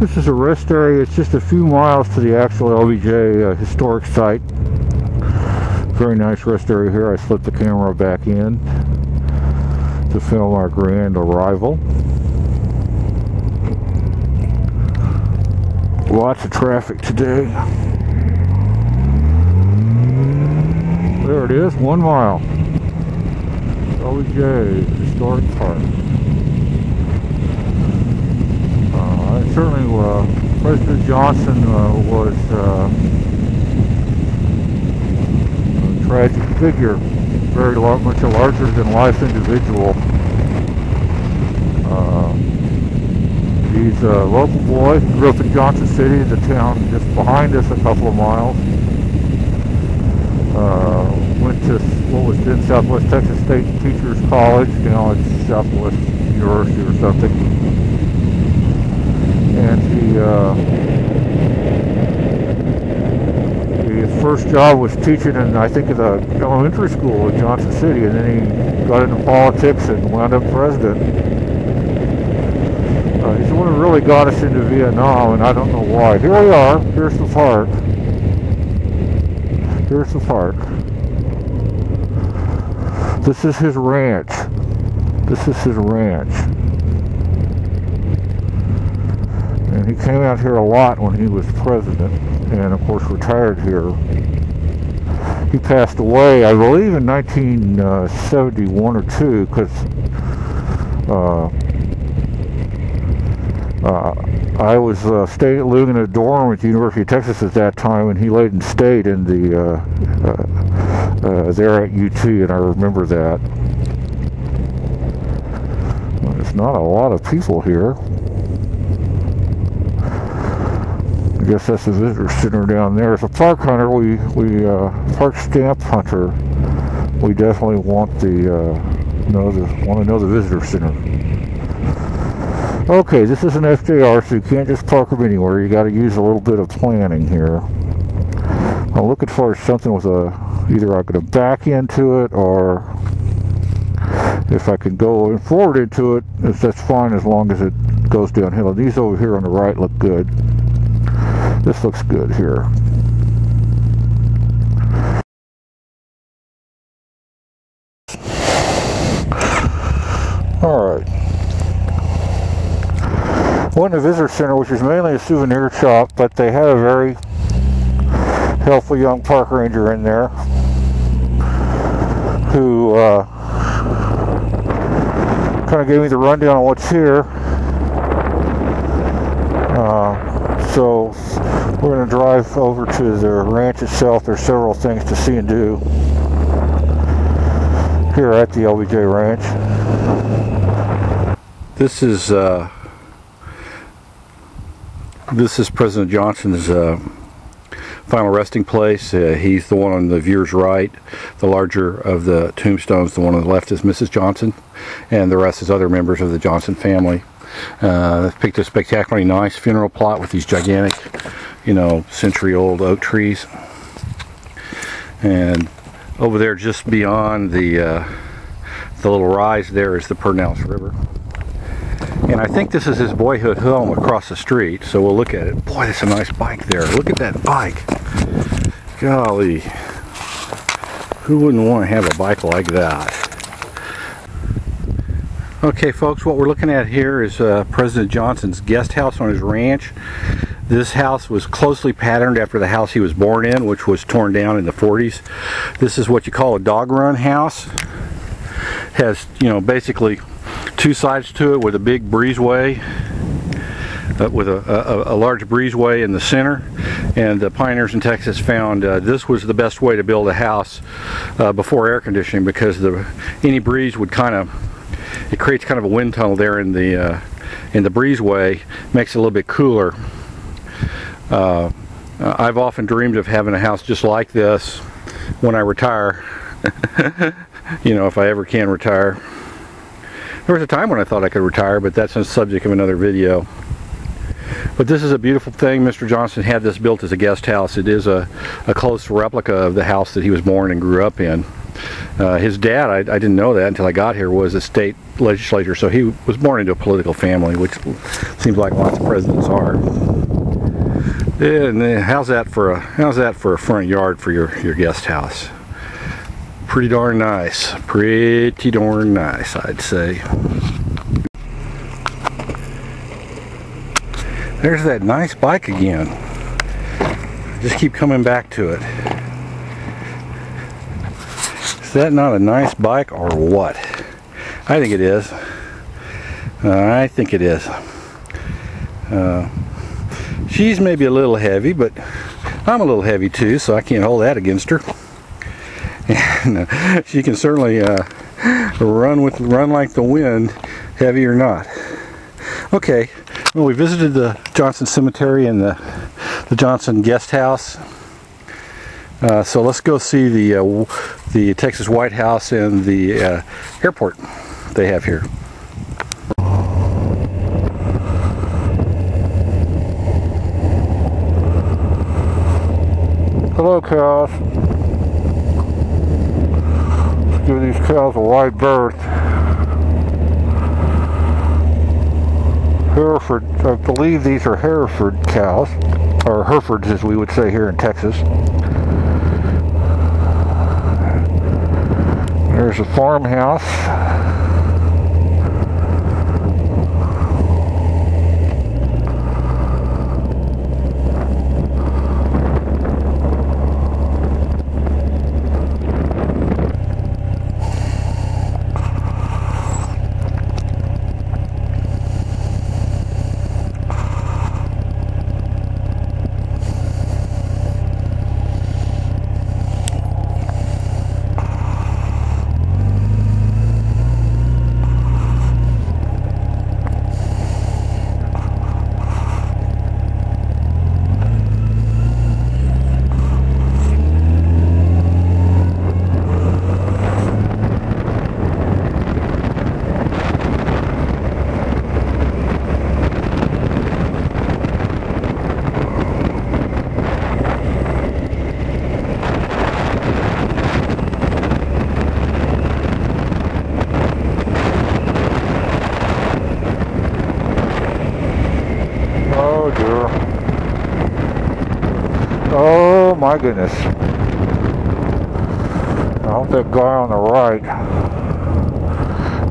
This is a rest area. It's just a few miles to the actual LBJ uh, historic site. Very nice rest area here. I slipped the camera back in to film our grand arrival. Lots of traffic today. There it is, one mile. LBJ Historic Park. Uh, certainly, uh, President Johnson uh, was uh, a tragic figure, very lar- much a larger than life individual. He's a local boy, grew up in Johnson City, the town just behind us a couple of miles. Uh, went to what was then Southwest Texas State Teachers College, now it's Southwest University or something. And he, uh, his first job was teaching in, I think, the elementary school in Johnson City, and then he got into politics and wound up president. Uh, he's the one who really got us into Vietnam, and I don't know why. Here we are. Here's the park. Here's the park. This is his ranch. This is his ranch. And he came out here a lot when he was president, and of course retired here. He passed away, I believe, in 1971 or two, because uh, uh, I was uh, staying living in a dorm at the University of Texas at that time, and he laid in state in the uh, uh, uh, there at UT, and I remember that. There's not a lot of people here. I guess that's the visitor center down there. As a park hunter, we we uh, park stamp hunter. We definitely want the uh, know the want to know the visitor center. Okay, this is an FJR, so you can't just park them anywhere. You got to use a little bit of planning here. I'm looking for something with a either I could back into it or if I can go forward into it, that's fine as long as it goes downhill. And these over here on the right look good. This looks good here. All right. Went to visitor center, which is mainly a souvenir shop, but they had a very helpful young park ranger in there who uh, kind of gave me the rundown on what's here. Uh, so we're going to drive over to the ranch itself. There's several things to see and do here at the LBJ Ranch. This is uh, this is President Johnson's uh, final resting place. Uh, he's the one on the viewer's right. The larger of the tombstones, the one on the left, is Mrs. Johnson, and the rest is other members of the Johnson family. Uh, they've picked a spectacularly nice funeral plot with these gigantic, you know, century-old oak trees. And over there, just beyond the uh, the little rise, there is the Pedernales River. And I think this is his boyhood home across the street, so we'll look at it. Boy, that's a nice bike there. Look at that bike. Golly. Who wouldn't want to have a bike like that? Okay, folks, what we're looking at here is uh, President Johnson's guest house on his ranch. This house was closely patterned after the house he was born in, which was torn down in the 40s. This is what you call a dog run house. Has, you know, basically two sides to it with a big breezeway uh, with a, a, a, large breezeway in the center and the pioneers in Texas found uh, this was the best way to build a house uh, before air conditioning because the any breeze would kind of it creates kind of a wind tunnel there in the uh, in the breezeway makes it a little bit cooler uh, I've often dreamed of having a house just like this when I retire you know if I ever can retire there was a time when I thought I could retire, but that's a subject of another video. But this is a beautiful thing. Mr. Johnson had this built as a guest house. It is a, a close replica of the house that he was born and grew up in. Uh, his dad, I, I, didn't know that until I got here, was a state legislator, so he was born into a political family, which seems like lots of presidents are. And uh, how's that for a how's that for a front yard for your your guest house? Pretty darn nice. Pretty darn nice, I'd say. There's that nice bike again. Just keep coming back to it. Is that not a nice bike or what? I think it is. Uh, I think it is. Uh, she's maybe a little heavy, but I'm a little heavy too, so I can't hold that against her. And uh, she can certainly uh, run with run like the wind, heavy or not. Okay, well, we visited the Johnson Cemetery and the, the Johnson Guest House. Uh, so let's go see the uh, the Texas White House and the uh, airport they have here. Cows. Let's give these cows a wide berth. Hereford, I believe these are Hereford cows, or Herefords as we would say here in Texas. There's a farmhouse. Goodness. I hope that guy on the right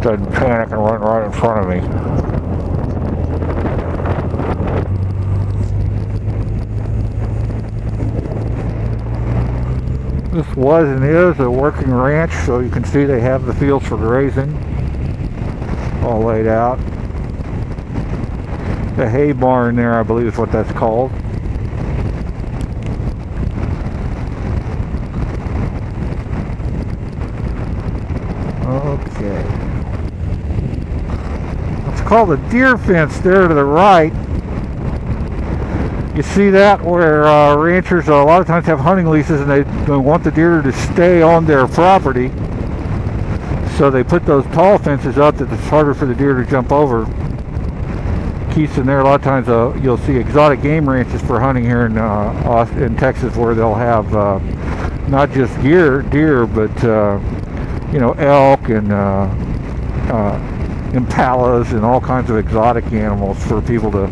doesn't panic and run right in front of me. This was and is a working ranch, so you can see they have the fields for grazing all laid out. The hay barn there, I believe is what that's called. Okay. It's called a deer fence there to the right. You see that where uh, ranchers a lot of times have hunting leases and they, they want the deer to stay on their property. So they put those tall fences up that it's harder for the deer to jump over. Keeps in there. A lot of times uh, you'll see exotic game ranches for hunting here in uh, in Texas where they'll have uh, not just deer, deer, but uh, you know, elk and uh, uh, impalas and all kinds of exotic animals for people to,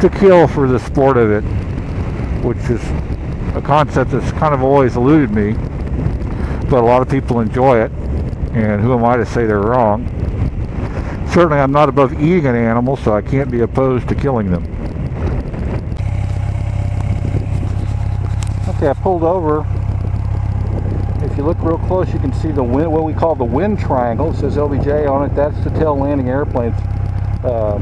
to kill for the sport of it, which is a concept that's kind of always eluded me, but a lot of people enjoy it, and who am I to say they're wrong? Certainly I'm not above eating an animal, so I can't be opposed to killing them. Okay, I pulled over you look real close, you can see the wind, what we call the wind triangle. It says LBJ on it. That's the tail landing airplanes. Uh,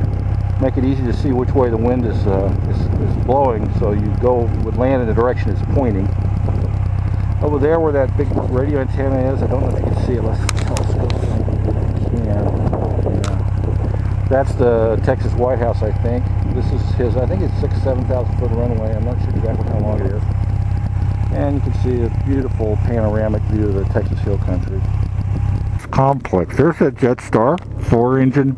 make it easy to see which way the wind is, uh, is, is, blowing. So you go would land in the direction it's pointing. Over there, where that big radio antenna is, I don't know if you can see it. Let's telescope. Yeah. That's the Texas White House, I think. This is his. I think it's six, seven thousand foot runway. I'm not sure exactly how long it is and you can see a beautiful panoramic view of the Texas Hill Country. It's complex. There's that Jetstar, four engine,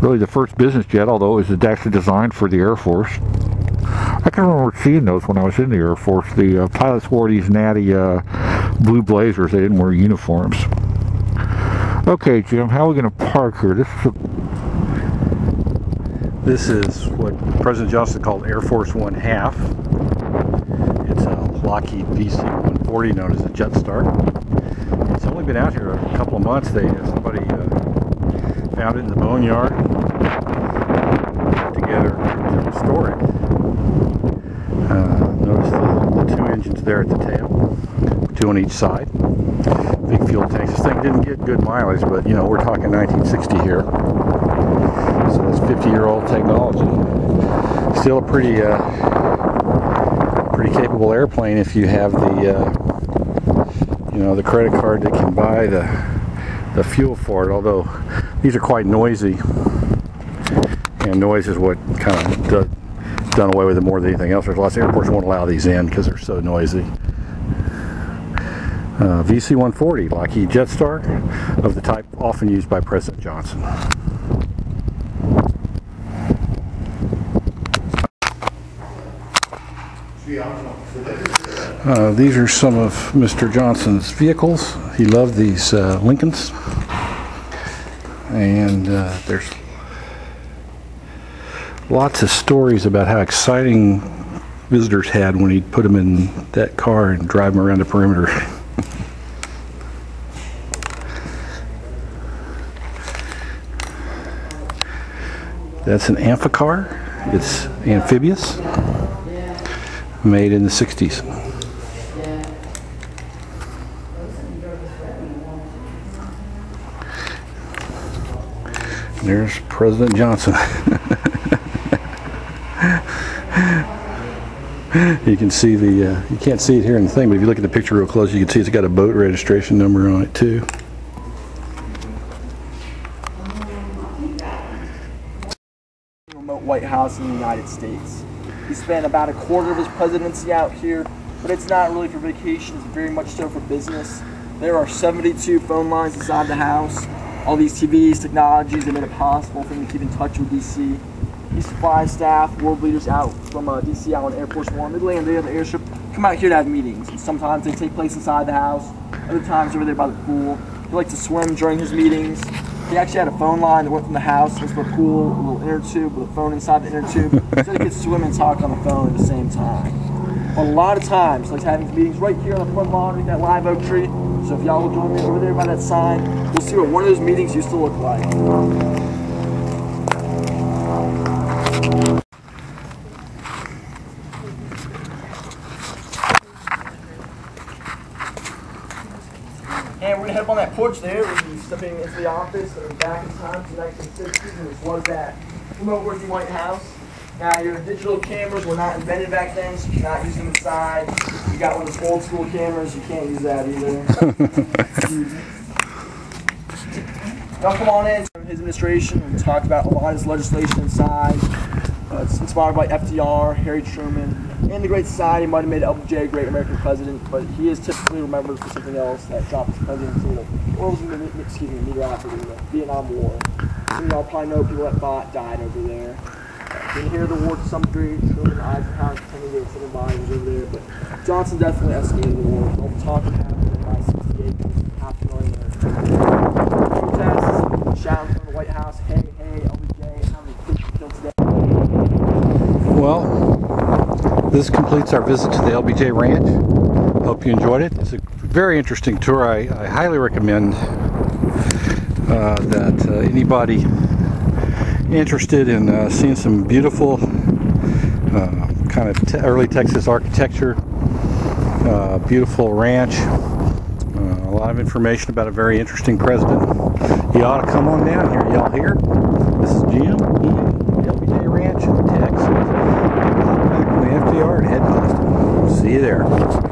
really the first business jet, although it was actually designed for the Air Force. I can remember seeing those when I was in the Air Force. The uh, pilots wore these natty uh, blue blazers. They didn't wear uniforms. Okay, Jim, how are we going to park here? This is a, This is what President Johnson called Air Force One half. Lockheed VC-140 known as a Jetstar. It's only been out here a couple of months. They somebody uh, found it in the boneyard, put together to restore it. Uh, notice the, the two engines there at the tail, two on each side. Big fuel tanks. This thing didn't get good mileage, but you know we're talking 1960 here. So it's 50 year old technology. Still a pretty uh, pretty capable airplane if you have the uh, you know the credit card that can buy the the fuel for it. Although these are quite noisy, and noise is what kind of do, done away with it more than anything else. There's lots of airports won't allow these in because they're so noisy. Uh, VC-140, Lockheed Jetstar, of the type often used by President Johnson. Uh, these are some of Mr. Johnson's vehicles. He loved these uh, Lincolns. And uh, there's lots of stories about how exciting visitors had when he'd put them in that car and drive them around the perimeter. That's an amphicar. It's amphibious, made in the 60s. There's President Johnson. you can see the, uh, you can't see it here in the thing, but if you look at the picture real close, you can see it's got a boat registration number on it too. remote White House in the United States. He spent about a quarter of his presidency out here, but it's not really for vacation, it's very much so for business. There are 72 phone lines inside the house. All these TVs, technologies that made it possible for him to keep in touch with DC. He supplies staff, world leaders out from uh, DC out on Air Force One. They land there on the airship, come out here to have meetings. And sometimes they take place inside the house, other times over there by the pool. He likes to swim during his meetings. He actually had a phone line that went from the house into the pool, a little inner tube with a phone inside the inner tube, so he could swim and talk on the phone at the same time. A lot of times, like having meetings right here on the front lawn underneath that live oak tree. So if y'all will join me over there by that sign, we'll see what one of those meetings used to look like. And we're gonna head up on that porch there. Stepping into the office and back in time to 1960s, and this was that remote working White House. Now your digital cameras were not invented back then, so you cannot use them inside. You got one of those old school cameras, you can't use that either. Now come on in. His administration and talk about a lot of his legislation inside. Uh, it's inspired by FDR, Harry Truman, and the Great Society might have made LBJ a great American president, but he is typically remembered for something else that dropped his presidency, the, excuse me, the Vietnam War. Y'all probably know people that fought, died over there. Didn't hear the war to some degree. Truman, Eisenhower, were sitting by over there, but Johnson definitely escalated the war. All the talking happened by 68, half a million protests, shouting from the White House, hey, hey, LBJ, how many kids you killed today? Well, this completes our visit to the LBJ Ranch. Hope you enjoyed it. It's a very interesting tour. I, I highly recommend uh, that uh, anybody interested in uh, seeing some beautiful uh, kind of te- early Texas architecture, uh, beautiful ranch, uh, a lot of information about a very interesting president. You ought to come on down here. Y'all here? This is Jim, LBJ Ranch in Texas. Back on the FJR and head coast. See you there.